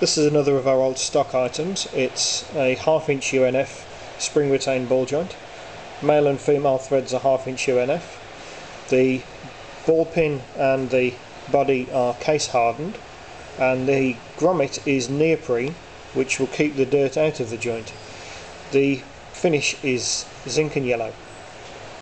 This is another of our old stock items. It's a half inch UNF spring retained ball joint. Male and female threads are half inch UNF. The ball pin and the body are case hardened and the grommet is neoprene which will keep the dirt out of the joint. The finish is zinc and yellow.